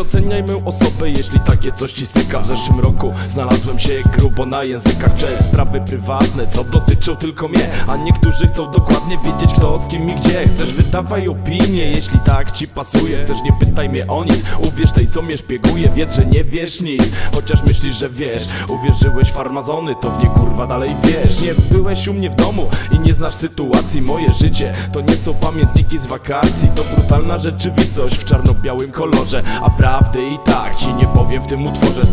oceniaj moją osobę, jeśli takie coś ci styka W zeszłym roku znalazłem się grubo na językach. Przez sprawy prywatne, co dotyczą tylko mnie. A niektórzy chcą dokładnie wiedzieć kto z kim i gdzie. Chcesz wydawaj opinię, jeśli tak ci pasuje. Chcesz nie pytaj mnie o nic, uwierz tej co mnie szpieguje. Wiedz, że nie wiesz nic, chociaż myślisz, że wiesz. Uwierzyłeś farmazony, to w nie kurwa dalej wiesz. Nie byłeś u mnie w domu i nie znasz sytuacji. Moje życie to nie są pamiętniki z wakacji. To brutalna rzeczywistość w czarno-białym kolorze. A prawdy i tak ci nie powiem w tym utworze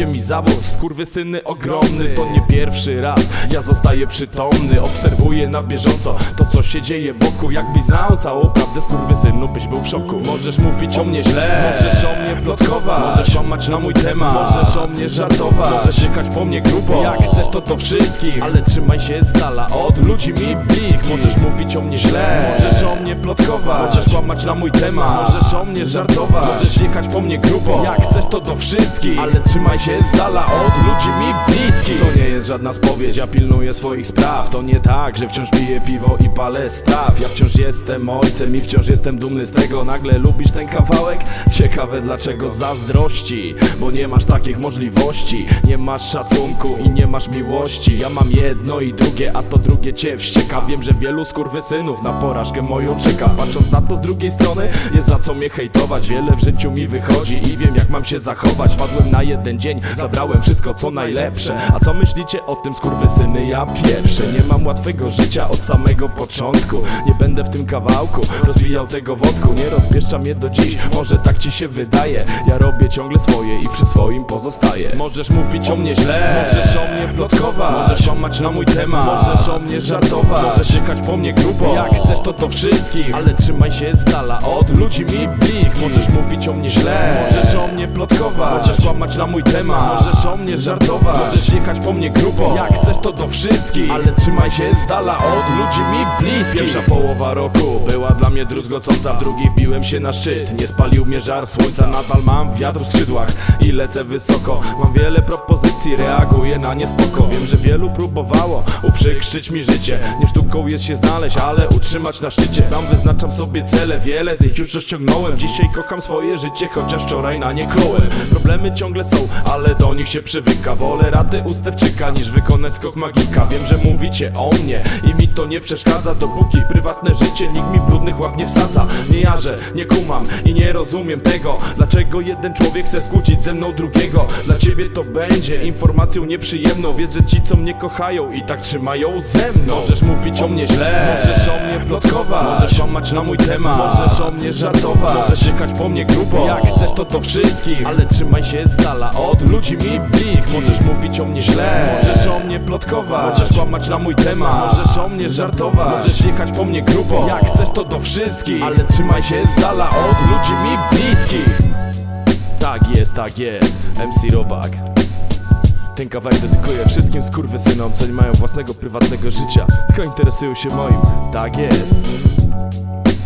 Sprawiliście mi zawód, skurwysyny ogromny To nie pierwszy raz, ja zostaję przytomny Obserwuję na bieżąco to co się dzieje wokół. Jakbyś znał całą prawdę skurwysynu byś był w szoku. Możesz mówić o mnie źle, możesz o mnie plotkować Możesz łamać na mój temat, możesz o mnie żartować Możesz jechać po mnie grubo, jak chcesz to do wszystkich Ale trzymaj się z dala od ludzi mi bliskich. Możesz mówić o mnie źle, możesz o mnie plotkować Możesz łamać na mój temat, możesz o mnie żartować Możesz jechać po mnie grubo, jak chcesz to do wszystkich Ale trzymaj się z dala od ludzi mi bliskich. To nie jest żadna spowiedź, ja pilnuję swoich spraw. To nie tak, że wciąż piję piwo i palę straw. Ja wciąż jestem ojcem i wciąż jestem dumny z tego. Nagle lubisz ten kawałek? Ciekawe dlaczego zazdrości? Bo nie masz takich możliwości. Nie masz szacunku i nie masz miłości. Ja mam jedno i drugie, a to drugie cię wścieka. Wiem, że wielu skurwysynów na porażkę moją czeka. Patrząc na to z drugiej strony, jest za co mnie hejtować. Wiele w życiu mi wychodzi i wiem jak mam się zachować. Padłem na jeden dzień, zabrałem wszystko co najlepsze. A co myślicie o tym skurwysyny? Ja pieprzę. Nie mam łatwego życia od samego początku. Nie będę w tym kawałku rozwijał tego wodku. Nie rozpieszcza mnie do dziś, może tak ci się wydaje. Ja robię ciągle swoje i przy swoim pozostaję. Możesz mówić o mnie źle, możesz o mnie plotkować. Możesz łamać na mój temat, możesz o mnie żartować. Możesz jechać po mnie grubo, jak chcesz to do wszystkich. Ale trzymaj się z dala od ludzi mi bliskich. Możesz mówić o mnie źle, możesz o mnie plotkować. Możesz łamać na mój temat, możesz o mnie żartować Możesz jechać po mnie grubo, jak chcesz to do wszystkich. Ale trzymaj się z dala od ludzi mi bliskich. Pierwsza połowa roku była dla mnie druzgocąca. W drugiej wbiłem się na szczyt, nie spalił mnie żar słońca Nadal mam wiatr w skrzydłach. I lecę wysoko. Mam wiele propozycji, reaguję na nie spoko. Wiem, że wielu próbowało uprzykrzyć mi życie. Nie sztuką jest się znaleźć, ale utrzymać na szczycie. Sam wyznaczam sobie cele, wiele z nich już osiągnąłem Dzisiaj kocham swoje życie, chociaż wczoraj na nie klołem Problemy ciągle są, ale do nich się przywyka. Wolę radę ustewczyka niż wykonać skok magika. Wiem, że mówicie o mnie i mi to nie przeszkadza. Dopóki prywatne życie nikt mi brudnych łap nie wsadza. Nie jarzę, nie kumam i nie rozumiem tego Dlaczego jeden człowiek chce skłócić ze mną drugiego. Dla ciebie to będzie informacją nieprzyjemną. Wiedz, że ci co mnie kochają i tak trzymają ze mną. Możesz mówić o mnie źle, możesz o mnie Na mój temat, możesz o mnie żartować. Możesz jechać po mnie grubo, jak chcesz to do wszystkich Ale trzymaj się z dala od ludzi mi bliskich Możesz mówić o mnie źle, możesz o mnie plotkować. Możesz łamać na mój temat, możesz o mnie żartować. Możesz jechać po mnie grubo, jak chcesz to do wszystkich. Ale trzymaj się z dala od ludzi mi bliskich. Tak jest, tak jest, MC Robak. Ten kawałek dedykuję wszystkim skurwysynom, co nie mają własnego prywatnego życia Tylko interesują się moim, tak jest Thank you.